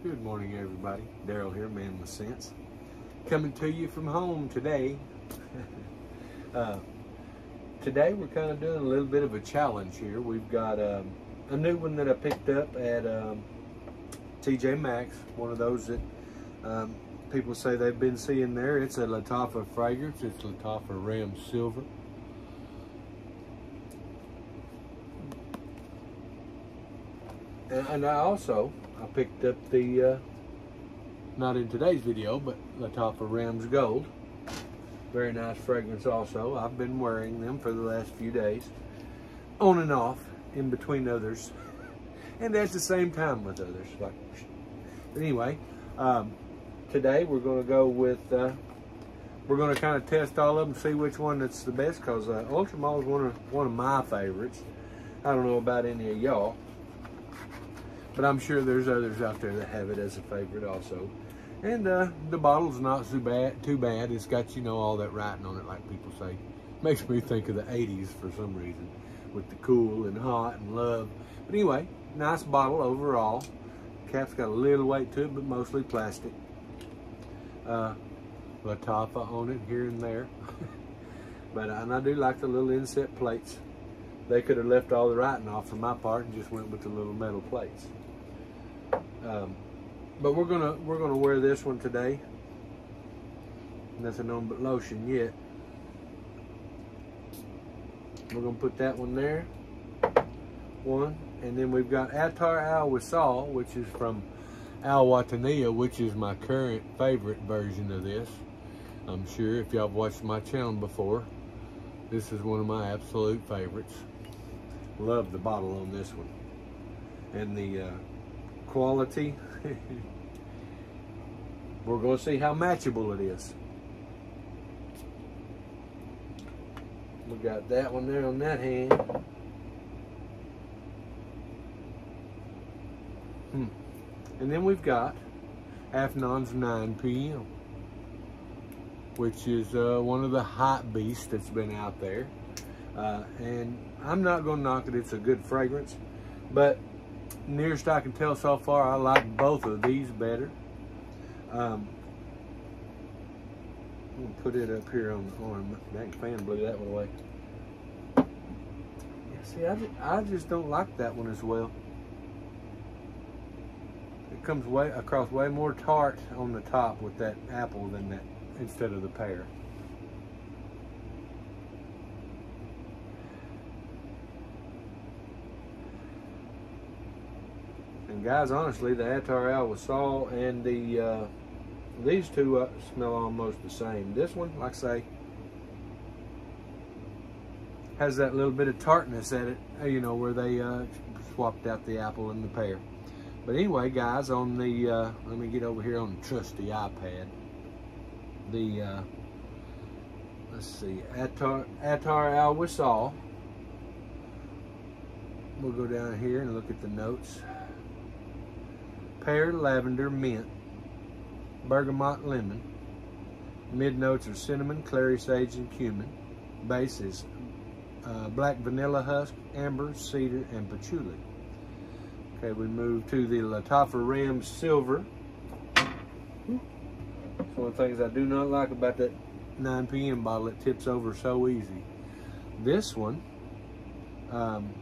Good morning, everybody. Daryl here, man with scents. Coming to you from home today. uh, today we're kind of doing a little bit of a challenge here. We've got um, a new one that I picked up at um, TJ Maxx, one of those that um, people say they've been seeing there. It's a Lattafa fragrance. It's Lattafa Ram Silver. And I also, I picked up the, uh, not in today's video, but the top of Rams Gold. Very nice fragrance also. I've been wearing them for the last few days. On and off, in between others. And at the same time with others. Like, but anyway, um, today we're going to go with, uh, we're going to kind of test all of them, see which one that's the best, because uh, Ultramale is one of, one of my favorites. I don't know about any of y'all. But I'm sure there's others out there that have it as a favorite also. And uh, the bottle's not too bad, too bad. It's got, you know, all that writing on it, like people say. Makes me think of the 80s for some reason, with the cool and hot and love. But anyway, nice bottle overall. Cap's got a little weight to it, but mostly plastic. Uh, Lattafa on it here and there. but and I do like the little inset plates. They could have left all the writing off for my part and just went with the little metal plates. Um, but we're gonna we're gonna wear this one today. Nothing on but lotion yet. We're gonna put that one there. One, and then we've got Attar Al Wesal, which is from Al Wataniah, which is my current favorite version of this. I'm sure if y'all watched my channel before, this is one of my absolute favorites. Love the bottle on this one. And the uh, quality. We're going to see how matchable it is. We got that one there on that hand. Hmm. And then we've got Afnan's 9 p.m., which is uh, one of the hot beasts that's been out there. Uh, and I'm not going to knock it. It's a good fragrance. But nearest I can tell so far, I like both of these better. Um, I'm gonna put it up here on the arm. Dang fan blew that one away. Yeah, see, I just, I just don't like that one as well. It comes way across way more tart on the top with that apple than that instead of the pear. And guys, honestly, the Attar Al Wesal and the uh, these two uh, smell almost the same. This one, like I say, has that little bit of tartness at it, uh, you know, where they uh, swapped out the apple and the pear. But anyway, guys, on the, uh, let me get over here on the trusty iPad. The, uh, let's see, Attar, Attar Al Wesal. We'll go down here and look at the notes pear, lavender, mint, bergamot, lemon. Mid notes are cinnamon, clary sage, and cumin. Base is uh, black vanilla husk, amber, cedar, and patchouli. Okay, we move to the Lattafa Ram Silver. It's one of the things I do not like about that 9 p.m. bottle. It tips over so easy. This one, um,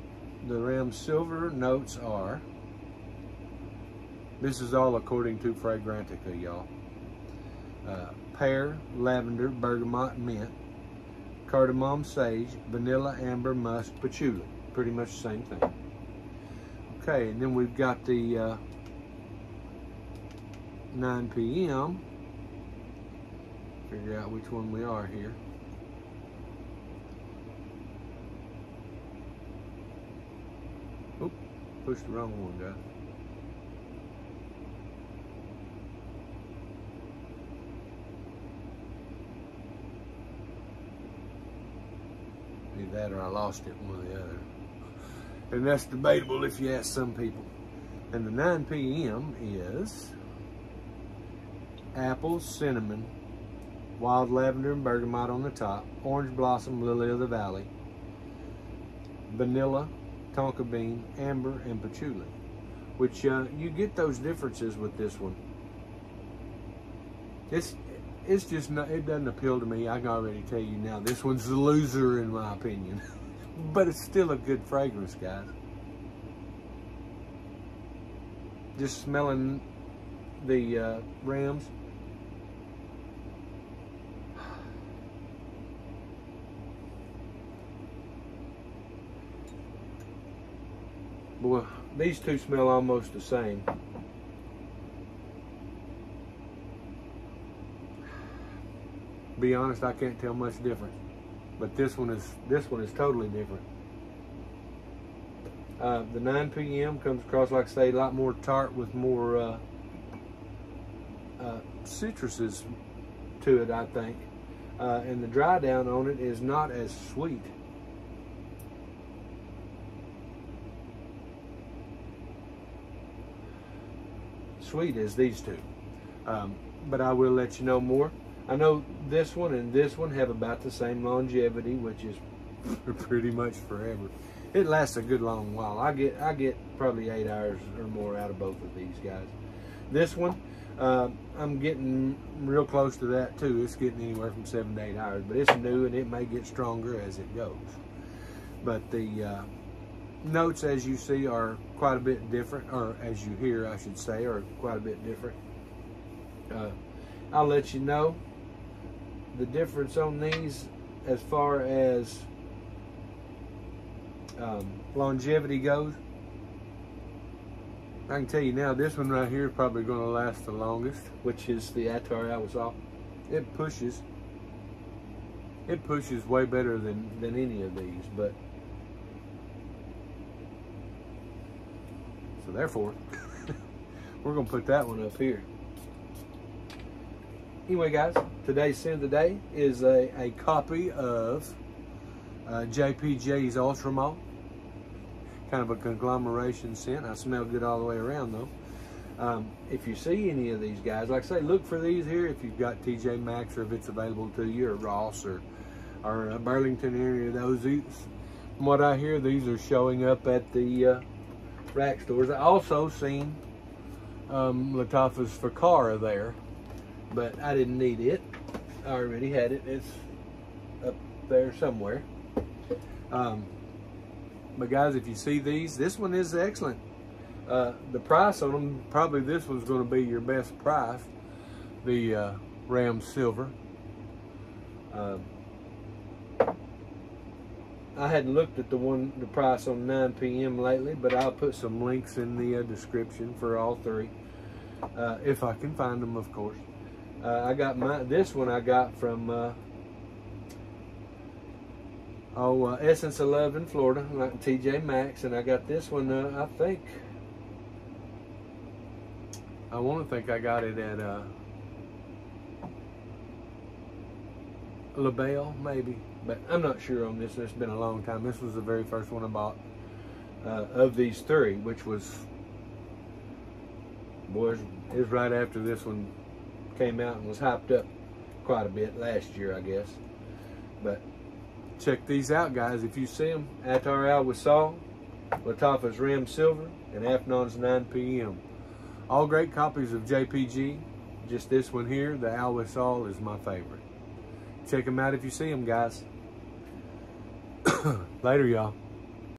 the Ram Silver notes are this is all according to Fragrantica, y'all. Uh, pear, lavender, bergamot, mint, cardamom, sage, vanilla, amber, musk, patchouli. Pretty much the same thing. Okay, and then we've got the uh, 9 p.m. Figure out which one we are here. Oop, pushed the wrong one, guys. That or I lost it, one or the other. And that's debatable if you ask some people. And the 9 p.m. is apple, cinnamon, wild lavender and bergamot on the top, orange blossom, lily of the valley, vanilla, tonka bean, amber, and patchouli. which uh, you get those differences with this one. It's it's just not, it doesn't appeal to me. I can already tell you now. This one's the loser in my opinion, but it's still a good fragrance, guys. Just smelling the uh, Rams. Boy, these two smell almost the same. Be honest, I can't tell much difference. But this one is this one is totally different. Uh, the 9 p.m. comes across, like I say, a lot more tart with more uh, uh, citruses to it, I think. Uh, and the dry down on it is not as sweet. Sweet as these two. Um, but I will let you know more. I know this one and this one have about the same longevity, which is pretty much forever. It lasts a good long while. I get I get probably eight hours or more out of both of these guys. This one, uh, I'm getting real close to that too. It's getting anywhere from seven to eight hours, but it's new and it may get stronger as it goes. But the uh, notes, as you see, are quite a bit different, or as you hear, I should say, are quite a bit different. Uh, I'll let you know the difference on these as far as um, longevity goes. I can tell you now, this one right here is probably going to last the longest, which is the Attar Al Wesal. It pushes. It pushes way better than, than any of these, but so therefore, we're going to put that one up here anyway, guys, today's scent of the day is a, a copy of uh, JPJ's Ultra. Kind of a conglomeration scent. I smell good all the way around, though. Um, if you see any of these guys, like I say, look for these here if you've got TJ Maxx or if it's available to you, or Ross or, or uh, Burlington area. Those, from what I hear, these are showing up at the uh, rack stores. I also seen um, Lattafa's Ficara there but I didn't need it. I already had it. It's up there somewhere. Um, but guys, if you see these, this one is excellent. Uh, the price on them, probably this one's going to be your best price. The uh, Ram Silver. Uh, I hadn't looked at the one, the price on 9 p.m. lately, but I'll put some links in the uh, description for all three, uh, if I can find them, of course. Uh, I got my this one I got from uh, oh uh, Essence of Love in Florida, like TJ Maxx, and I got this one. Uh, I think I want to think I got it at uh, LaBelle, maybe, but I'm not sure on this. It's been a long time. This was the very first one I bought uh, of these three, which was boys. Is right after this one came out and was hyped up quite a bit last year, I guess. But check these out, guys. If you see them, Attar Al-Wesal, Lattafa's Ram Silver, and Afnan's 9 p.m. All great copies of JPG. Just this one here, the Al-Wesal, is my favorite. Check them out if you see them, guys. Later, y'all.